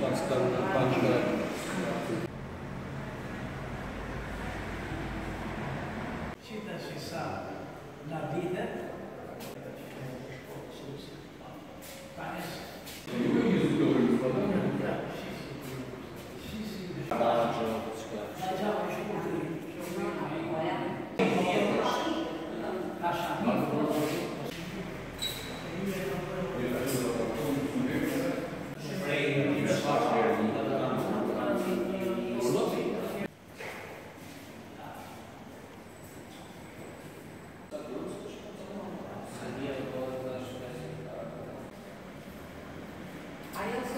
Pakistan'dan, Pakistan. Sinta cessar. Parece. Eu conheço que eu ouvi falar. Sim, Adiós.